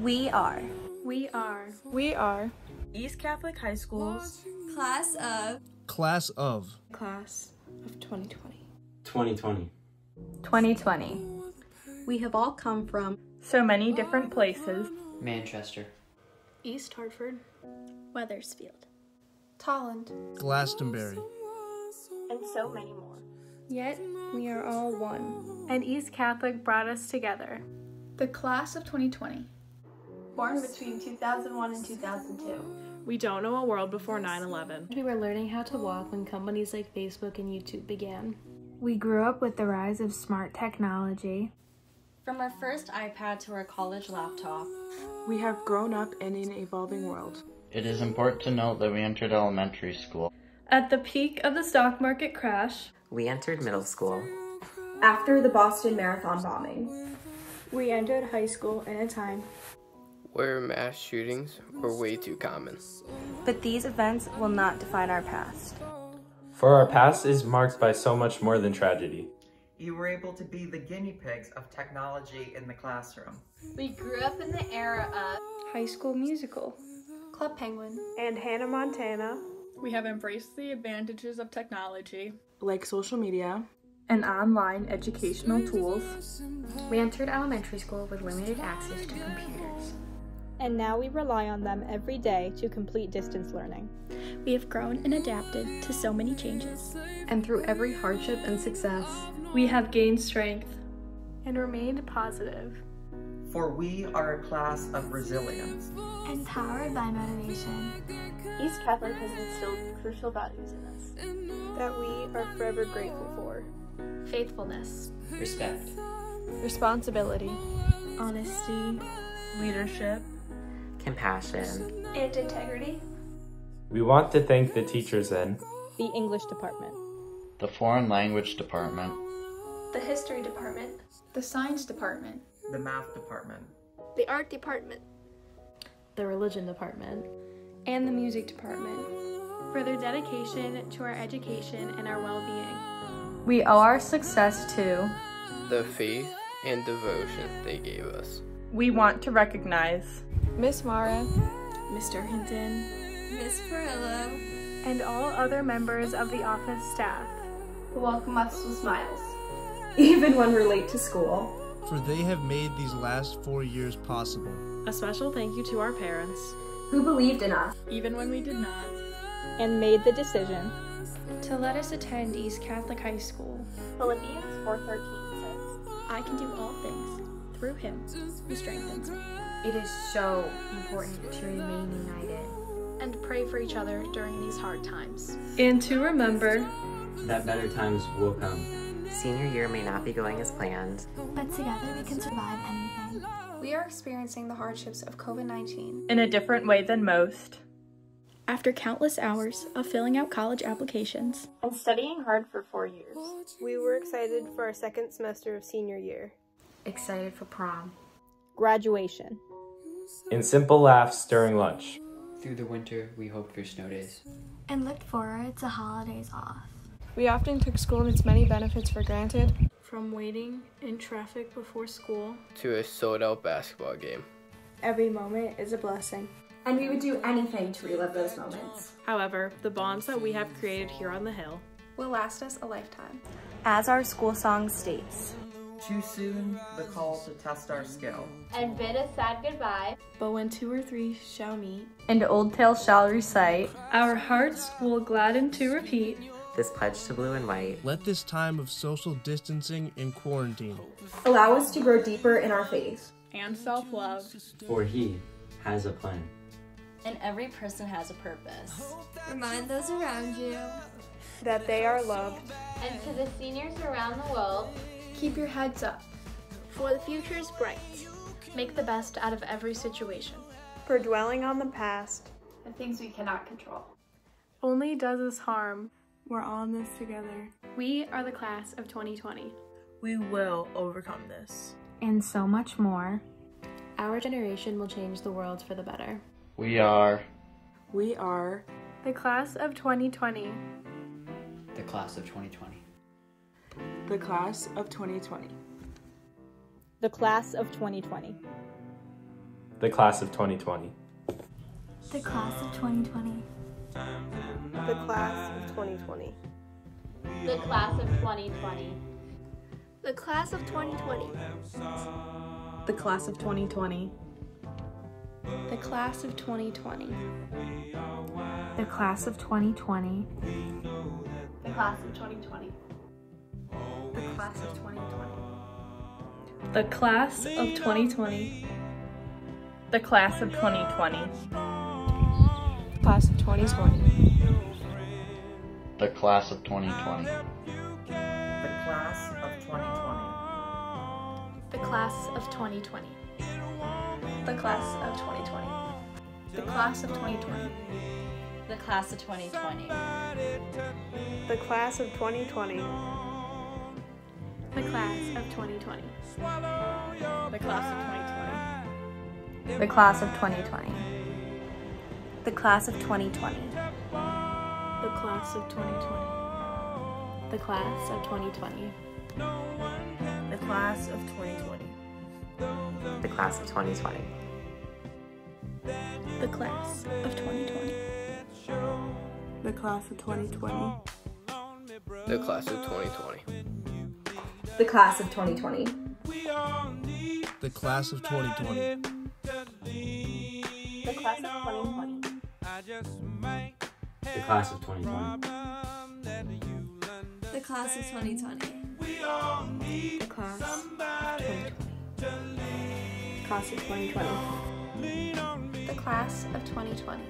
We are. We are. We are. East Catholic High School's Class of. Class of. Class of 2020. 2020. 2020. We have all come from so many different places Manchester, East Hartford, Wethersfield, Tolland, Glastonbury, and so many more. Yet we are all one. And East Catholic brought us together. The class of 2020. Born between 2001 and 2002. We don't know a world before 9 11. We were learning how to walk when companies like Facebook and YouTube began. We grew up with the rise of smart technology. From our first iPad to our college laptop. We have grown up in an evolving world. It is important to note that we entered elementary school. At the peak of the stock market crash, we entered middle school. After the Boston Marathon bombing, we entered high school in a time where mass shootings were way too common. But these events will not define our past. For our past is marked by so much more than tragedy. You were able to be the guinea pigs of technology in the classroom. We grew up in the era of High School Musical, Club Penguin, and Hannah Montana. We have embraced the advantages of technology, like social media and online educational tools. We entered elementary school with limited access to computers. And now we rely on them every day to complete distance learning. We have grown and adapted to so many changes. And through every hardship and success, we have gained strength and remained positive. For we are a class of resilience. Empowered by motivation. East Catholic has instilled crucial values in us that we are forever grateful for faithfulness, respect, responsibility, honesty, leadership, compassion, and integrity. We want to thank the teachers in the English department, the foreign language department, the history department, the science department, the math department, the art department, the religion department, and the music department. For their dedication to our education and our well being. We owe our success to the faith and devotion they gave us. We want to recognize Miss Mara, Mr. Hinton, Miss Perillo, and all other members of the office staff who welcome us with smiles, even when we're late to school. For they have made these last four years possible. A special thank you to our parents who believed in us, even when we did not, and made the decision to let us attend East Catholic High School. Philippians 4:13 says, "I can do all things through him who strengthens me." It is so important to remain united and pray for each other during these hard times. And to remember that better times will come. Senior year may not be going as planned, but together we can survive anything. We are experiencing the hardships of COVID 19 in a different way than most. After countless hours of filling out college applications and studying hard for four years, we were excited for our second semester of senior year. Excited for prom, graduation, in simple laughs during lunch. Through the winter, we hoped for snow days and looked forward to holidays off. We often took school and its many benefits for granted. From waiting in traffic before school to a sold out basketball game. Every moment is a blessing. And we would do anything to relive those moments. However, the bonds that we have created here on the Hill will last us a lifetime. As our school song states, too soon the call to test our skill and bid a sad goodbye. But when two or three shall meet, and old tales shall recite, our hearts will gladden to repeat this pledge to blue and white. Let this time of social distancing and quarantine allow us to grow deeper in our faith and self love. For He has a plan. And every person has a purpose. Remind those around you that they are loved. And to the seniors around the world, keep your heads up. For the future is bright. Make the best out of every situation. For dwelling on the past and things we cannot control only does us harm. We're all in this together. We are the class of 2020. We will overcome this. And so much more. Our generation will change the world for the better. We are. We are. The class of 2020. The class of 2020. The class of 2020. The class of 2020. The class of 2020. The class of 2020. The class of 2020. The class of 2020. The class of 2020. The class of 2020. The class of 2020. The class of 2020. The class of 2020. The class of 2020. The class of 2020. The class of 2020. Class of 2020. The class of 2020. The class of 2020. The class of 2020. The class of 2020. The class of 2020. The class of 2020. The class of 2020. The class of 2020. The class of 2020. The class of 2020. The class of 2020. The class of 2020. The class of 2020. The class of 2020. The class of 2020. The class of 2020. The class of 2020. The class of 2020. The class of 2020. The class of 2020. The class of 2020. The class of 2020. The class of 2020. The class of 2020. Class of 2020. The class of 2020.